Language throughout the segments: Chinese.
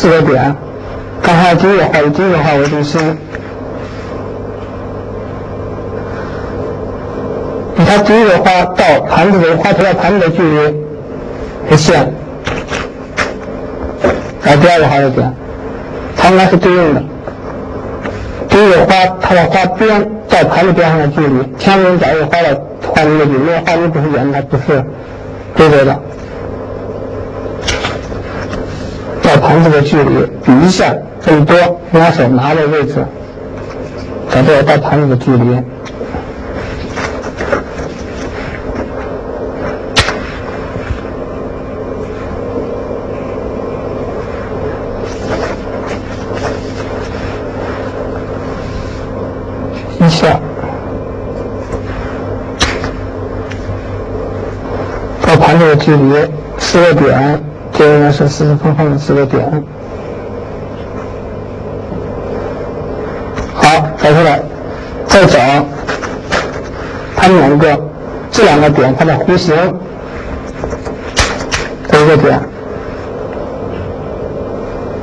四个点。刚才第一个画以第一个画为中心。你看第一个花到盘子的画出来盘子的距离是线，然后第二个画的点，它应该是对应的。第一个花它的花边到盘子边上的距离，前面假如花的画那个距离，画面不是圆的，它不是对折的。盘子的距离比一下这么多，拉手拿的位置，找到到盘子的距离。一下到盘子的距离四个点，这应该是四四方方的四个点。好，找出来，再找它们两个这两个点它的弧形的一个点，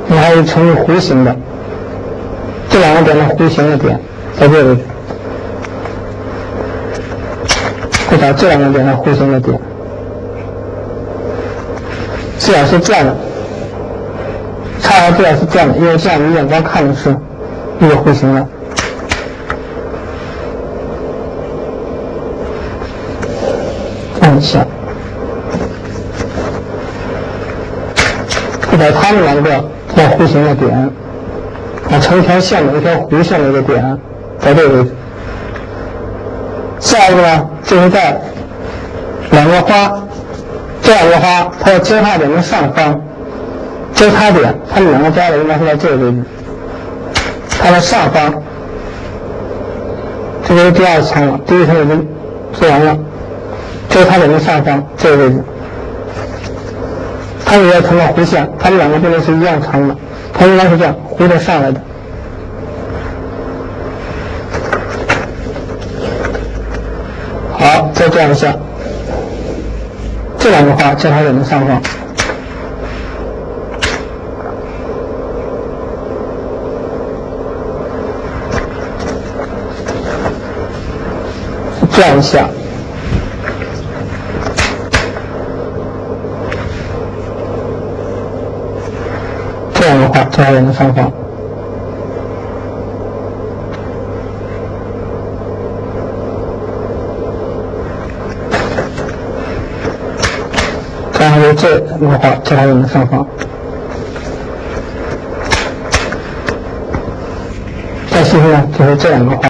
你还是成为弧形的，这两个点的弧形的点在这里。再找这两个点的弧形的点，这样是这样的，差号这样是这样的，因为这样你眼光看的是一个弧形的。这样想，再找它们两个叫弧形的点，啊，成一条线的一条弧线的一个点，在这个位置。下一个呢，就是在两个花，这两个花它的交叉点的上方，交叉点，它们两个交的应该是在这个位置，它的上方，这就是第二层了，第一层已经做完了，交叉点的上方这个位置，它也要成了弧线，它们两个不能是一样长的，它应该是这样弧着上来的。好，再这样下，这两个花交叉点的上方，这样下，这样的话交叉点的上方。然后就这两个画交叉点的上方，再细分呢，就是这两个画